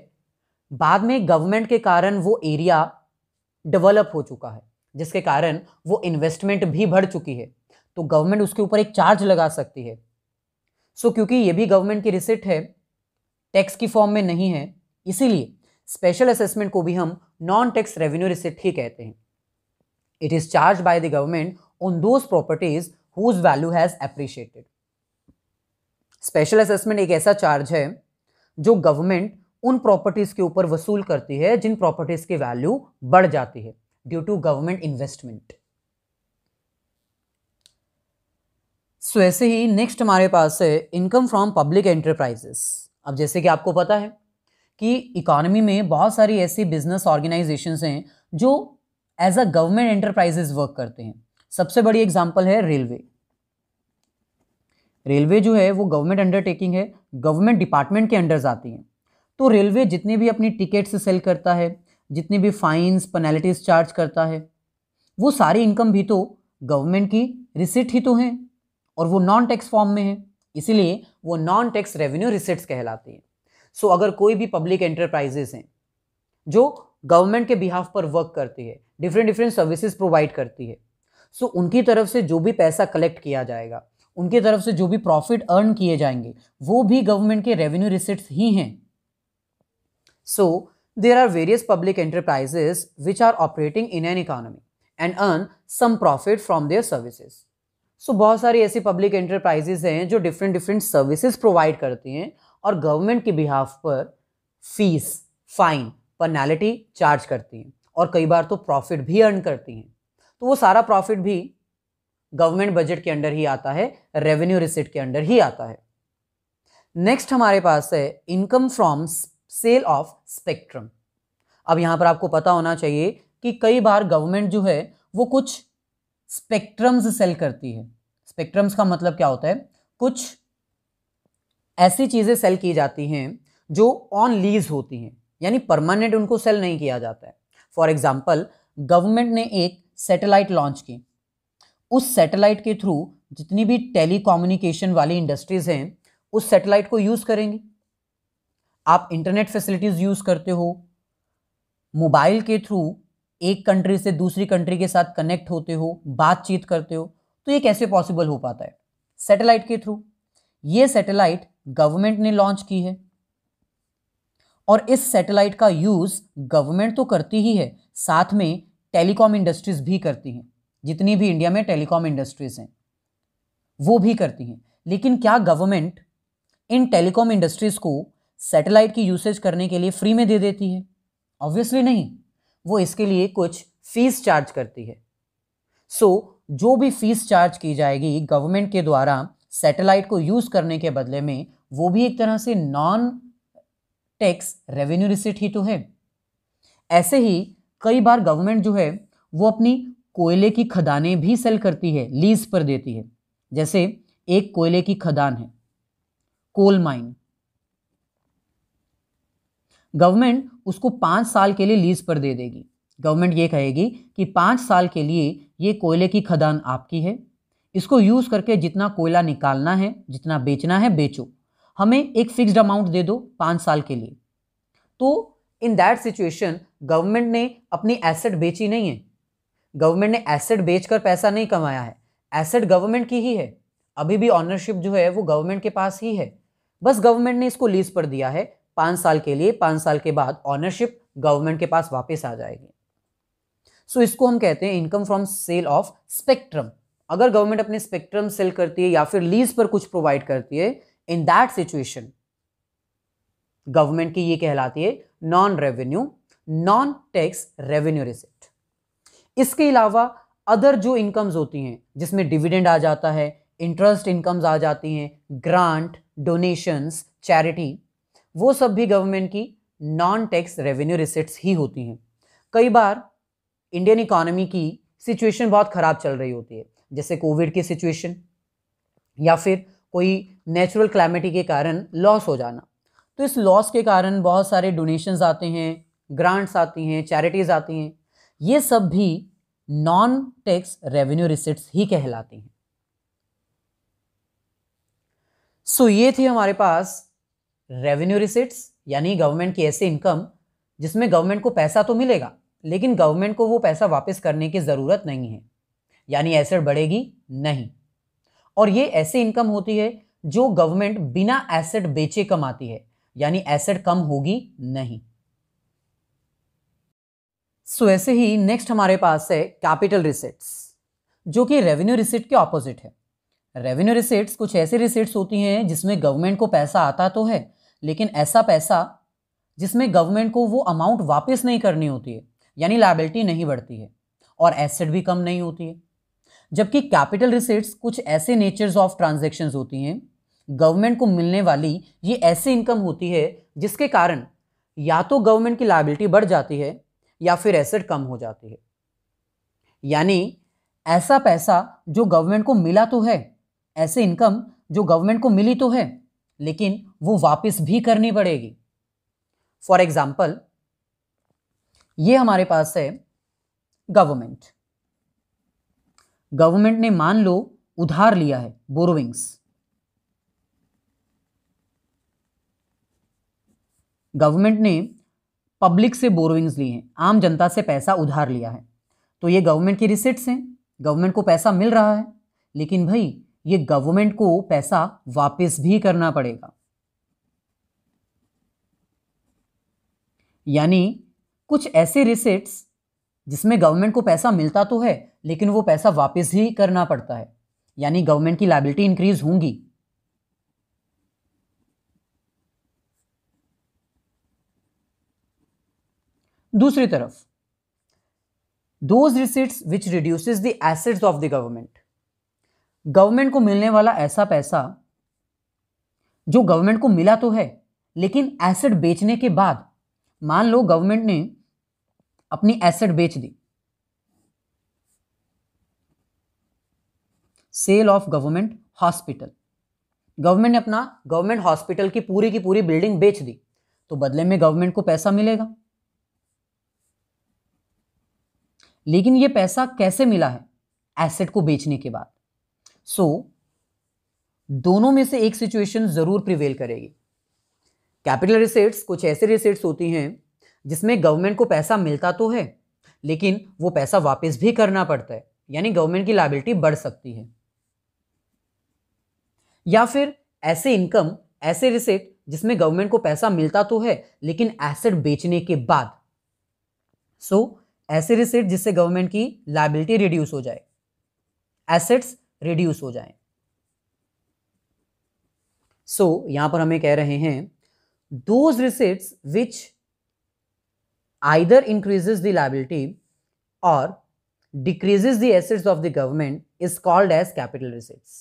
बाद में गवर्नमेंट के कारण वो एरिया डेवलप हो चुका है। जिसके कारण वो इन्वेस्टमेंट भी बढ़ चुकी है। तो गवर्नमेंट उसके ऊपर एक चार्ज लगा सकती है। सो so, क्योंकि ये भी गवर्नमेंट की रिसिट है टैक्स की फॉर्म में नहीं है इसीलिए स्पेशल असेसमेंट को भी हम नॉन टैक्स रेवेन्यू रिसिट ही कहते हैं। It is charge by the government on those properties whose value has appreciated special assessment एक ऐसा चार्ज है जो गवर्नमेंट उन प्रॉपर्टीज़ के ऊपर वसूल करती है जिन प्रॉपर्टीज़ की वैल्यू बढ़ जाती है। Due to government investment so ऐसे ही नेक्स्ट हमारे पास है इनकम फ्रॉम पब्लिक एंटरप्राइजेस अब जैसे कि आपको पता है कि इकोनॉमी में बहुत सारी ऐसी बिज़नेस ऑर्गेनाइजेशन हैं जो as a government enterprises work करते हैं। सबसे बड़ी एग्जांपल है रेलवे रेलवे जो है वो गवर्नमेंट अंडरटेकिंग है गवर्नमेंट डिपार्टमेंट के अंडर आती हैं। तो रेलवे जितनी भी अपनी टिकट्स सेल करता है जितनी भी फाइन्स पेनल्टीज चार्ज करता है वो सारी इनकम भी तो गवर्नमेंट की रिसिट ही तो हैं और वो नॉन टैक्स फॉर्म में है। इसीलिए वो नॉन टैक्स रेवेन्यू रिसिट्स कहलाती हैं। सो so, अगर कोई भी पब्लिक एंटरप्राइजेस हैं जो गवर्नमेंट के बिहाफ पर वर्क करती है डिफरेंट डिफरेंट सर्विसेज़ प्रोवाइड करती है सो so, उनकी तरफ़ से जो भी पैसा कलेक्ट किया जाएगा उनकी तरफ़ से जो भी प्रॉफिट अर्न किए जाएँगे वो भी गवर्नमेंट के रेवेन्यू रिसिट्स ही हैं। सो there are various public enterprises which are operating in an economy and earn some profit from their services. So so, बहुत सारी ऐसी पब्लिक एंटरप्राइजेज हैं जो डिफरेंट डिफरेंट सर्विसेज़ प्रोवाइड करती हैं और गवर्नमेंट के बिहाफ पर फ़ीस फाइन पर्नैलिटी चार्ज करती हैं और कई बार तो प्रॉफिट भी अर्न करती हैं तो वो सारा प्रॉफिट भी गवर्नमेंट बजट के अंडर ही आता है रेवेन्यू रिसिट के अंडर ही आता है नेक्स्ट हमारे पास है income from sale of spectrum अब यहाँ पर आपको पता होना चाहिए कि कई बार गवर्नमेंट जो है, वो कुछ स्पेक्ट्रम्स सेल करती है। स्पेक्ट्रम्स का मतलब क्या होता है? कुछ ऐसी चीज़ें सेल की जाती हैं जो ऑन लीज होती हैं। यानी परमानेंट उनको सेल नहीं किया जाता है। फॉर एग्ज़ाम्पल गवर्नमेंट ने एक सैटेलाइट लॉन्च की। उस सैटेलाइट के थ्रू जितनी भी टेली वाली इंडस्ट्रीज़ हैं, उस सैटेलाइट को यूज़ करेंगी। आप इंटरनेट फैसिलिटीज़ यूज़ करते हो, मोबाइल के थ्रू एक कंट्री से दूसरी कंट्री के साथ कनेक्ट होते हो, बातचीत करते हो तो ये कैसे पॉसिबल हो पाता है? सैटेलाइट के थ्रू। ये सैटेलाइट गवर्नमेंट ने लॉन्च की है। और इस सैटेलाइट का यूज़ गवर्नमेंट तो करती ही है, साथ में टेलीकॉम इंडस्ट्रीज़ भी करती हैं। जितनी भी इंडिया में टेलीकॉम इंडस्ट्रीज़ हैं, वो भी करती हैं। लेकिन क्या गवर्नमेंट इन टेलीकॉम इंडस्ट्रीज़ को सैटेलाइट की यूसेज करने के लिए फ्री में दे देती है। ऑब्वियसली नहीं। वो इसके लिए कुछ फ़ीस चार्ज करती है। सो so, जो भी फ़ीस चार्ज की जाएगी गवर्नमेंट के द्वारा सैटेलाइट को यूज़ करने के बदले में वो भी एक तरह से नॉन टैक्स रेवेन्यू रिसिट ही तो है। ऐसे ही कई बार गवर्नमेंट जो है वो अपनी कोयले की खदानें भी सेल करती है लीज पर देती है। जैसे एक कोयले की खदान है कोल माइन गवर्नमेंट उसको पाँच साल के लिए लीज पर दे देगी। गवर्नमेंट ये कहेगी कि पाँच साल के लिए ये कोयले की खदान आपकी है। इसको यूज़ करके जितना कोयला निकालना है, जितना बेचना है, बेचो। हमें एक फिक्स्ड अमाउंट दे दो पाँच साल के लिए। तो इन दैट सिचुएशन गवर्नमेंट ने अपनी एसेट बेची नहीं है। गवर्नमेंट ने एसेट बेचकर पैसा नहीं कमाया है। एसेट गवर्नमेंट की ही है। अभी भी ऑनरशिप जो है, वो गवर्नमेंट के पास ही है। बस गवर्नमेंट ने इसको लीज पर दिया है। पाँच साल के लिए पाँच साल के बाद ऑनरशिप गवर्नमेंट के पास वापस आ जाएगी। सो so, इसको हम कहते हैं income from sale of spectrum अगर गवर्नमेंट अपने स्पेक्ट्रम सेल करती है या फिर लीज पर कुछ प्रोवाइड करती है इन दैट सिचुएशन गवर्नमेंट की ये कहलाती है non revenue non tax revenue receipt इसके अलावा अदर जो इनकम्स होती हैं जिसमें डिविडेंड आ जाता है इंटरेस्ट इनकम्स आ जाती हैं ग्रांट डोनेशंस चैरिटी वो सब भी गवर्नमेंट की नॉन टैक्स रेवेन्यू रिसिट्स ही होती हैं। कई बार इंडियन इकोनॉमी की सिचुएशन बहुत ख़राब चल रही होती है जैसे कोविड की सिचुएशन या फिर कोई नेचुरल क्लाइमेटी के कारण लॉस हो जाना। तो इस लॉस के कारण बहुत सारे डोनेशंस आते हैं ग्रांट्स आती हैं चैरिटीज़ आती हैं ये सब भी नॉन टैक्स रेवेन्यू रिसिट्स ही कहलाती हैं। सो so, ये थी हमारे पास रेवेन्यू रिसिट्स यानी गवर्नमेंट की ऐसी इनकम जिसमें गवर्नमेंट को पैसा तो मिलेगा लेकिन गवर्नमेंट को वो पैसा वापस करने की ज़रूरत नहीं है। यानी एसेट बढ़ेगी नहीं। और ये ऐसी इनकम होती है जो गवर्नमेंट बिना एसेट बेचे कमाती है यानी एसेट कम होगी नहीं। सो so, ऐसे ही नेक्स्ट हमारे पास है कैपिटल रिसिट्स जो कि रेवेन्यू रिसिट के ऑपोजिट है। रेवेन्यू रिसिट्स कुछ ऐसी रिसिट्स होती हैं जिसमें गवर्नमेंट को पैसा आता तो है लेकिन ऐसा पैसा जिसमें गवर्नमेंट को वो अमाउंट वापस नहीं करनी होती है, यानी लाइबिलिटी नहीं बढ़ती है और एसेट भी कम नहीं होती है। जबकि कैपिटल रिसिट्स कुछ ऐसे नेचर्स ऑफ़ ट्रांजेक्शन होती हैं गवर्नमेंट को मिलने वाली ये ऐसी इनकम होती है जिसके कारण या तो गवर्नमेंट की लाइबिलिटी बढ़ जाती है या फिर एसेट कम हो जाती है। यानी ऐसा पैसा जो गवर्नमेंट को मिला तो है, ऐसे इनकम जो गवर्नमेंट को मिली तो है, लेकिन वो वापस भी करनी पड़ेगी। फॉर एग्ज़ाम्पल ये हमारे पास है गवर्नमेंट गवर्नमेंट ने मान लो उधार लिया है बोरोविंग्स गवर्नमेंट ने पब्लिक से बोरोविंग्स ली हैं, आम जनता से पैसा उधार लिया है। तो ये गवर्नमेंट की रिसिट्स हैं गवर्नमेंट को पैसा मिल रहा है, लेकिन भाई, ये गवर्नमेंट को पैसा वापस भी करना पड़ेगा। यानी कुछ ऐसे रिसिट्स जिसमें गवर्नमेंट को पैसा मिलता तो है, लेकिन वो पैसा वापस ही करना पड़ता है। यानी गवर्नमेंट की लाइबिलिटी इंक्रीज होंगी। दूसरी तरफ़ those receipts which reduces the assets of the government government को मिलने वाला ऐसा पैसा जो गवर्नमेंट को मिला तो है, लेकिन एसेट बेचने के बाद मान लो गवर्नमेंट ने अपनी एसेट बेच दी। Sale of government hospital government ने अपना गवर्नमेंट हॉस्पिटल की पूरी की पूरी बिल्डिंग बेच दी तो बदले में गवर्नमेंट को पैसा मिलेगा। लेकिन यह पैसा कैसे मिला है? एसेट को बेचने के बाद। सो so, दोनों में से एक सिचुएशन ज़रूर प्रिवेल करेगी। कैपिटल रिसेट्स कुछ ऐसे रिसेट्स होती हैं जिसमें गवर्नमेंट को पैसा मिलता तो है लेकिन वो पैसा वापस भी करना पड़ता है यानी गवर्नमेंट की लाइबिलिटी बढ़ सकती है। या फिर ऐसे इनकम ऐसे रिसेट जिसमें गवर्नमेंट को पैसा मिलता तो है लेकिन एसेट बेचने के बाद। सो so, ऐसे रिसेट जिससे गवर्नमेंट की लाइबिलिटी रिड्यूस हो जाए एसेट्स रिड्यूस हो जाए। सो so, यहाँ पर हमें कह रहे हैं those receipts which either increases the liability और decreases the assets of the government is called as capital receipts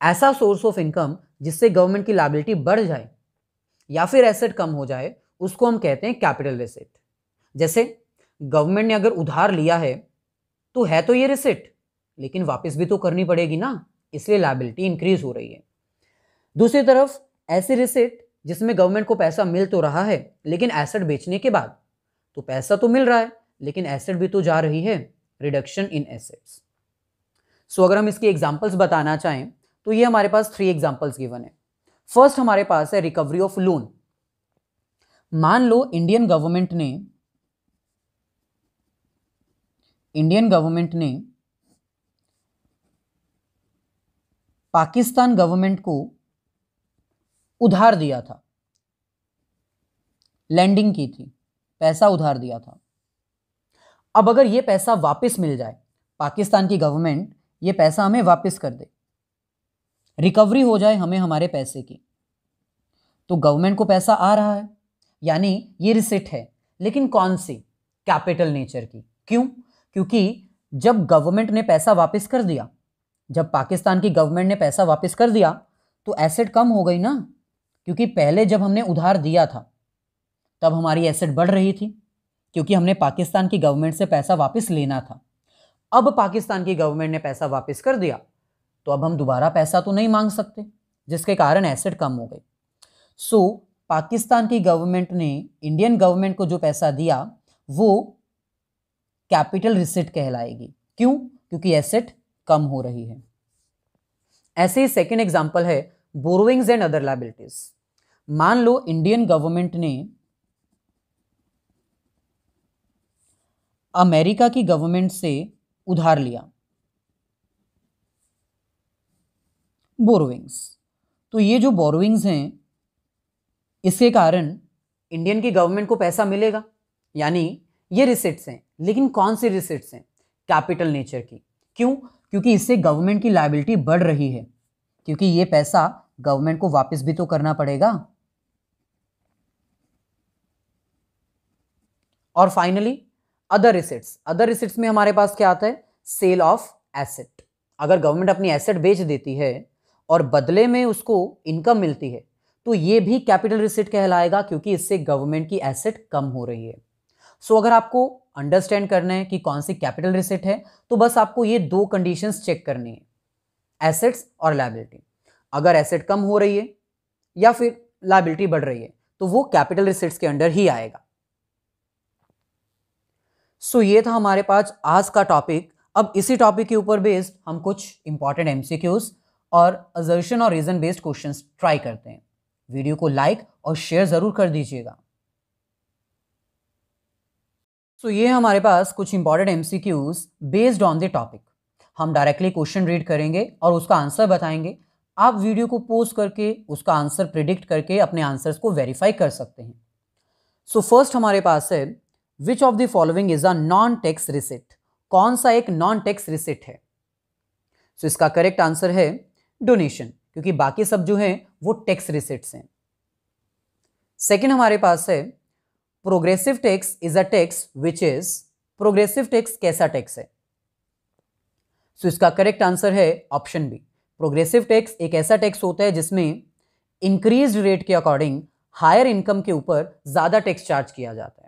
ऐसा सोर्स ऑफ़ इनकम जिससे गवर्नमेंट की लाइबिलिटी बढ़ जाए या फिर एसेट कम हो जाए, उसको हम कहते हैं कैपिटल रिसिट जैसे गवर्नमेंट ने अगर उधार लिया है तो है तो ये रिसिट लेकिन वापस भी तो करनी पड़ेगी ना, इसलिए लाइबिलिटी इंक्रीज हो रही है। दूसरी तरफ़ ऐसे रिसिट जिसमें गवर्नमेंट को पैसा मिल तो रहा है, लेकिन एसेट बेचने के बाद। तो पैसा तो मिल रहा है, लेकिन एसेट भी तो जा रही है रिडक्शन इन एसेट्स सो अगर हम इसकी एग्जांपल्स बताना चाहें तो ये हमारे पास थ्री एग्जाम्पल्स गिवन है। फ़र्स्ट हमारे पास है रिकवरी ऑफ़ लोन मान लो इंडियन गवर्नमेंट ने इंडियन गवर्नमेंट ने, पाकिस्तान गवर्नमेंट को उधार दिया था। लैंडिंग की थी। पैसा उधार दिया था। अब अगर ये पैसा वापस मिल जाए, पाकिस्तान की गवर्नमेंट ये पैसा हमें वापस कर दे। रिकवरी हो जाए हमें हमारे पैसे की। तो गवर्नमेंट को पैसा आ रहा है। यानी ये रिसिट है। लेकिन कौन सी? कैपिटल नेचर की। क्यों? क्योंकि जब गवर्नमेंट ने पैसा वापस कर दिया, जब पाकिस्तान की गवर्नमेंट ने पैसा वापस कर दिया तो एसेट कम हो गई ना। क्योंकि पहले जब हमने उधार दिया था तब हमारी एसेट बढ़ रही थी क्योंकि हमने पाकिस्तान की गवर्नमेंट से पैसा वापस लेना था। अब पाकिस्तान की गवर्नमेंट ने पैसा वापस कर दिया तो अब हम दोबारा पैसा तो नहीं मांग सकते जिसके कारण एसेट कम हो गई। सो so, पाकिस्तान की गवर्नमेंट ने इंडियन गवर्नमेंट को जो पैसा दिया वो कैपिटल रिसिट कहलाएगी। क्यों? क्योंकि एसेट कम हो रही है। ऐसे ही सेकेंड एग्ज़ाम्पल है बोरोइंग्स एंड अदर लाइबिलिटीज मान लो इंडियन गवर्नमेंट ने अमेरिका की गवर्नमेंट से उधार लिया। बोरोइंग्स तो ये जो बोरोइंग्स हैं, इसके कारण इंडियन की गवर्नमेंट को पैसा मिलेगा। यानी ये रिसिट्स हैं, लेकिन कौन सी रिसिट्स हैं? कैपिटल नेचर की। क्यों? क्योंकि इससे गवर्नमेंट की लाइबिलिटी बढ़ रही है। क्योंकि ये पैसा गवर्नमेंट को वापस भी तो करना पड़ेगा। और finally other receipts other receipts में हमारे पास क्या आता है? सेल ऑफ़ एसेट अगर गवर्नमेंट अपनी एसेट बेच देती है और बदले में उसको इनकम मिलती है तो ये भी कैपिटल रिसिट कहलाएगा क्योंकि इससे गवर्नमेंट की एसेट कम हो रही है। सो so, अगर आपको अंडरस्टैंड करना है कि कौन सी कैपिटल रिसिट है तो बस आपको ये दो कंडीशंस चेक करनी है एसेट्स और लाइबिलिटी अगर एसेट कम हो रही है या फिर लाइबिलिटी बढ़ रही है तो वो कैपिटल रिसिट्स के अंडर ही आएगा। सो ये था हमारे पास आज का टॉपिक अब इसी टॉपिक के ऊपर बेस्ड हम कुछ इंपॉर्टेंट एमसीक्यूज और अजर्शन और रीजन बेस्ड क्वेश्चन ट्राई करते हैं. वीडियो को लाइक और शेयर ज़रूर कर दीजिएगा. सो so, ये हमारे पास कुछ important MCQs based on the topic हम डायरेक्टली क्वेश्चन रीड करेंगे और उसका आंसर बताएँगे. आप वीडियो को पोस्ट करके उसका आंसर प्रिडिक्ट करके अपने आंसर्स को वेरीफाई कर सकते हैं. सो so, फ़र्स्ट हमारे पास है which of the following is a non tax receipt कौन सा एक नॉन टैक्स रिसिट है? सो so, इसका करेक्ट आंसर है डोनेशन क्योंकि बाकी सब जो हैं वो टैक्स रिसिट्स हैं। सेकेंड हमारे पास है progressive tax is a tax which is progressive tax कैसा टैक्स है? सो so, इसका करेक्ट आंसर है ऑप्शन बी प्रोग्रेसिव टैक्स एक ऐसा टैक्स होता है जिसमें इंक्रीज रेट के अकॉर्डिंग हायर इनकम के ऊपर ज़्यादा टैक्स चार्ज किया जाता है।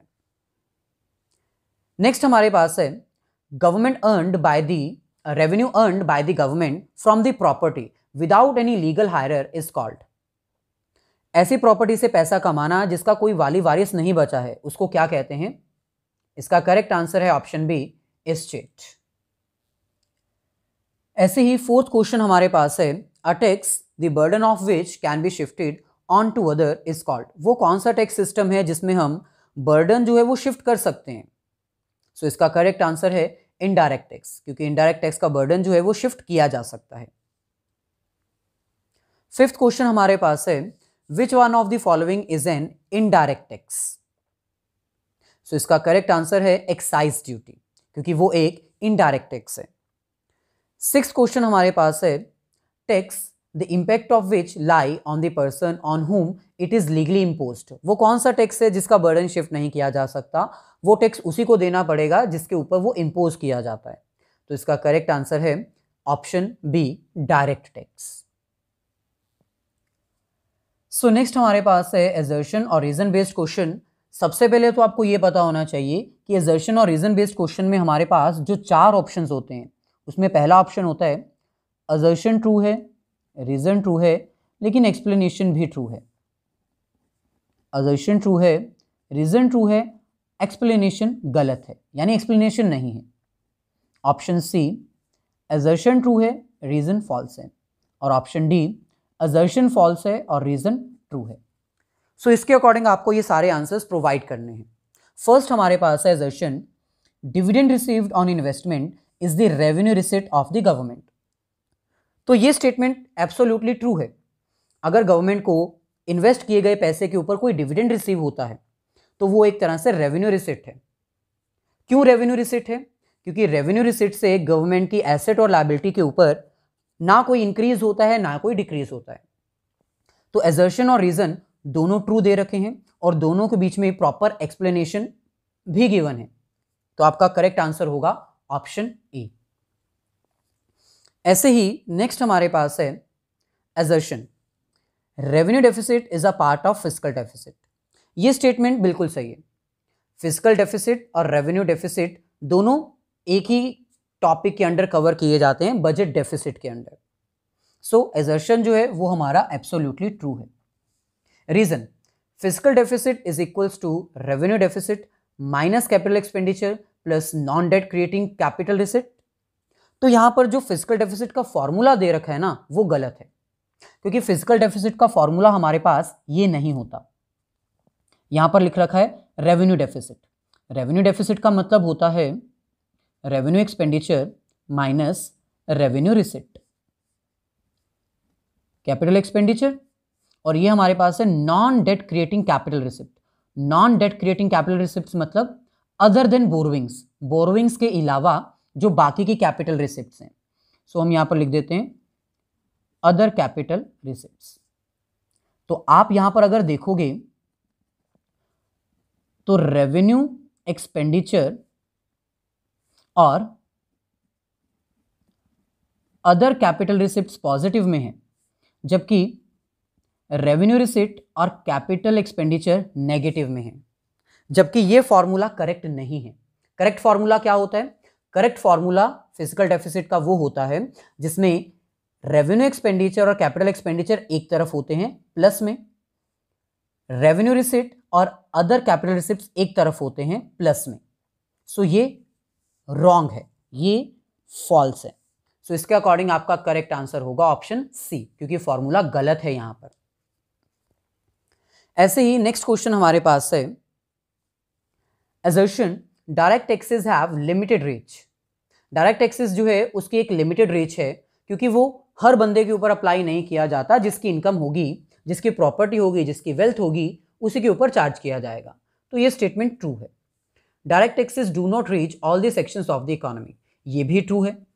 नेक्स्ट हमारे पास है government earned by the revenue earned by the government from the property without any legal heir is called ऐसी प्रॉपर्टी से पैसा कमाना जिसका कोई वाली वारिस नहीं बचा है, उसको क्या कहते हैं? इसका करेक्ट आंसर है ऑप्शन बी एस्टेट ऐसे ही फोर्थ क्वेश्चन हमारे पास है a tax the burden of which can be shifted on to other is called वो कौन सा टैक्स सिस्टम है जिसमें हम बर्डन जो है वो शिफ्ट कर सकते हैं? सो so, इसका करेक्ट आंसर है इनडायरेक्ट टैक्स क्योंकि इनडायरेक्ट टैक्स का बर्डन जो है वो शिफ्ट किया जा सकता है। फिफ्थ क्वेश्चन हमारे पास है which one of the following is an indirect tax so इसका करेक्ट आंसर है एक्साइज ड्यूटी क्योंकि वो एक इनडायरेक्ट टैक्स है। सिक्स क्वेश्चन हमारे पास है tax the impact of which lie on the person on whom it is legally impose वो कौन सा टैक्स है जिसका बर्डन शिफ्ट नहीं किया जा सकता? वो टैक्स उसी को देना पड़ेगा जिसके ऊपर वो इम्पोज किया जाता है। तो इसका करेक्ट आंसर है option B direct tax so next हमारे पास है एजर्शन और रीजन बेस्ड क्वेश्चन सबसे पहले तो आपको ये पता होना चाहिए कि एजर्शन और रीजन बेस्ड क्वेश्चन में हमारे पास जो चार ऑप्शन होते हैं, उसमें पहला ऑप्शन होता है अजर्शन ट्रू है रीज़न ट्रू है लेकिन एक्सप्लेनेशन भी ट्रू है। अजर्शन ट्रू है रीज़न ट्रू है एक्सप्लेनेशन गलत है यानी एक्सप्लेनेशन नहीं है। ऑप्शन सी एजर्शन ट्रू है रीज़न फॉल्स है और ऑप्शन डी अजर्शन फॉल्स है और रीज़न ट्रू है। सो so, इसके अकॉर्डिंग आपको ये सारे आंसर्स प्रोवाइड करने हैं। फ़र्स्ट हमारे पास है assertion dividend received on investment is the revenue receipt of the government. तो ये स्टेटमेंट एब्सोल्युटली ट्रू है। अगर गवर्नमेंट को इन्वेस्ट किए गए पैसे के ऊपर कोई डिविडेंड रिसीव होता है तो वो एक तरह से रेवेन्यू रिसिट है। क्यों रेवेन्यू रिसिट है? क्योंकि रेवेन्यू रिसिट से गवर्नमेंट की एसेट और लाइबिलिटी के ऊपर ना कोई इंक्रीज होता है, ना कोई डिक्रीज होता है। तो एजर्शन और रीजन दोनों ट्रू दे रखे हैं और दोनों के बीच में प्रॉपर एक्सप्लेनेशन भी गिवन है। तो आपका करेक्ट आंसर होगा ऑप्शन ए ऐसे ही नेक्स्ट हमारे पास है assertion revenue deficit is a part of physical deficit ये स्टेटमेंट बिल्कुल सही है। फ़िज़िकल डेफिसिट और रेवेन्यू डेफिसिट दोनों एक ही टॉपिक के अंडर कवर किए जाते हैं बजट डेफिसिट के अंडर। सो so, एजर्शन जो है वो हमारा एब्सोल्युटली ट्रू है। Reason physical deficit is equals to revenue deficit minus capital expenditure plus non debt creating capital receipt तो यहाँ पर जो फ़िज़िकल डेफिसिट का फॉर्मूला दे रखा है ना, वो गलत है। क्योंकि फ़िज़िकल डेफिसिट का फॉर्मूला हमारे पास ये नहीं होता। यहाँ पर लिख रखा है रेवेन्यू डेफिसिट रेवेन्यू डेफिसिट का मतलब होता है revenue expenditure minus revenue receipt capital expenditure और ये हमारे पास है non debt creating capital receipt non debt creating capital receipt मतलब अदर देन बोरविंग्स बोरविंग्स के अलावा जो बाकी की कैपिटल रिसिप्ट हैं। सो so, हम यहाँ पर लिख देते हैं अदर कैपिटल रिसिप्ट तो आप यहाँ पर अगर देखोगे तो रेवेन्यू एक्सपेंडिचर और अदर कैपिटल रिसिप्ट पॉजिटिव में है जबकि रेवेन्यू रिसिप्ट और कैपिटल एक्सपेंडिचर नेगेटिव में है जबकि ये फॉर्मूला करेक्ट नहीं है। करेक्ट फॉर्मूला क्या होता है? करेक्ट फॉर्मूला फ़िज़िकल डेफिसिट का वो होता है, जिसमें रेवेन्यू एक्सपेंडिचर और कैपिटल एक्सपेंडिचर एक तरफ़ होते हैं प्लस में रेवेन्यू रिसिट और अदर कैपिटल रिसिप्ट एक तरफ़ होते हैं प्लस में। सो so, ये रॉन्ग है, ये फॉल्स है। सो so, इसके अकॉर्डिंग आपका करेक्ट आंसर होगा ऑप्शन सी क्योंकि फॉर्मूला गलत है यहाँ पर। ऐसे ही नेक्स्ट क्वेश्चन हमारे पास है assertion direct taxes have limited reach direct taxes जो है, उसकी एक लिमिटेड रीच है, क्योंकि वो हर बंदे के ऊपर अप्लाई नहीं किया जाता, जिसकी इनकम होगी, जिसकी प्रॉपर्टी होगी, जिसकी वेल्थ होगी, उसी के ऊपर चार्ज किया जाएगा। तो ये स्टेटमेंट ट्रू है। Direct taxes do not reach all the sections of the economy ये भी ट्रू है।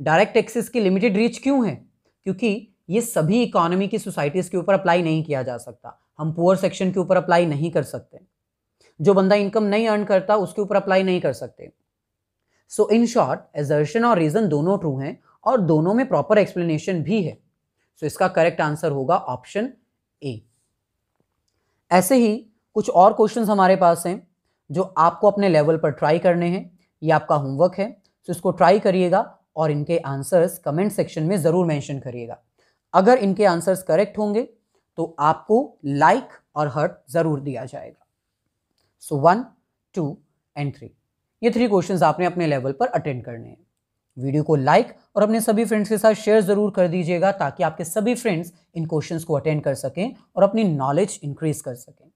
डायरेक्ट टैक्सेस की लिमिटेड रीच क्यों है? क्योंकि ये सभी इकोनॉमी की सोसाइटीज़ के ऊपर अप्लाई नहीं किया जा सकता। हम पुअर सेक्शन के ऊपर अप्लाई नहीं कर सकते। जो बंदा इनकम नहीं अर्न करता उसके ऊपर अप्लाई नहीं कर सकते। सो इन शॉर्ट एजर्शन और रीजन दोनों ट्रू हैं और दोनों में प्रॉपर एक्सप्लेनेशन भी है। सो so, इसका करेक्ट आंसर होगा ऑप्शन ए ऐसे ही कुछ और क्वेश्चंस हमारे पास हैं जो आपको अपने लेवल पर ट्राई करने हैं ये आपका होमवर्क है। सो so इसको ट्राई करिएगा और इनके आंसर्स कमेंट सेक्शन में ज़रूर मेंशन करिएगा। अगर इनके आंसर्स करेक्ट होंगे तो आपको लाइक और हर्ट ज़रूर दिया जाएगा। So one two and three ये थ्री क्वेश्चन आपने अपने लेवल पर अटेंड करने हैं। वीडियो को लाइक और अपने सभी फ्रेंड्स के साथ शेयर ज़रूर कर दीजिएगा ताकि आपके सभी फ्रेंड्स इन क्वेश्चंस को अटेंड कर सकें और अपनी नॉलेज इंक्रीज कर सकें।